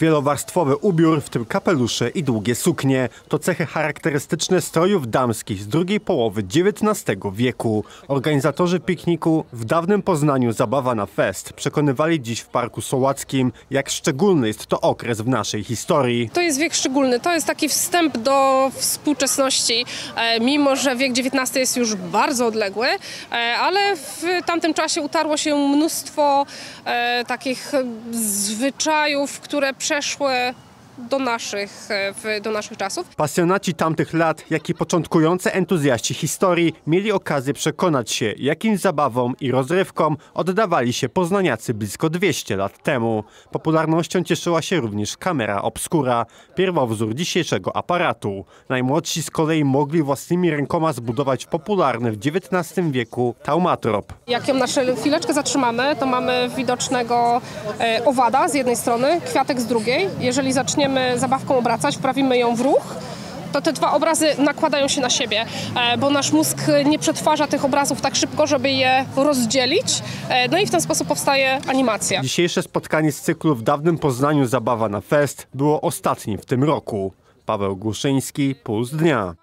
Wielowarstwowy ubiór, w tym kapelusze i długie suknie, to cechy charakterystyczne strojów damskich z drugiej połowy XIX wieku. Organizatorzy pikniku w dawnym Poznaniu Zabawa na Fest przekonywali dziś w Parku Sołackim, jak szczególny jest to okres w naszej historii. To jest wiek szczególny, to jest taki wstęp do współczesności, e, mimo że wiek XIX jest już bardzo odległy, e, ale w tamtym czasie utarło się mnóstwo e, takich zwyczajów, które przeszły do naszych, e, do naszych czasów. Pasjonaci tamtych lat, jak i początkujący entuzjaści historii mieli okazję przekonać się, jakim zabawom i rozrywkom oddawali się poznaniacy blisko 200 lat temu. Popularnością cieszyła się również kamera obskura, pierwowzór dzisiejszego aparatu. Najmłodsi z kolei mogli własnymi rękoma zbudować popularny w XIX wieku taumatrop. Jak ją na chwileczkę zatrzymamy, to mamy widocznego e, owada z jednej strony, kwiatek z drugiej. Jeżeli zaczniemy zabawką obracać, wprawimy ją w ruch, to te dwa obrazy nakładają się na siebie, e, bo nasz mózg nie przetwarza tych obrazów tak szybko, żeby je rozdzielić. E, No i w ten sposób powstaje animacja. Dzisiejsze spotkanie z cyklu w dawnym Poznaniu Zabawa na Fest było ostatnim w tym roku. Paweł Głuszyński, Puls Dnia.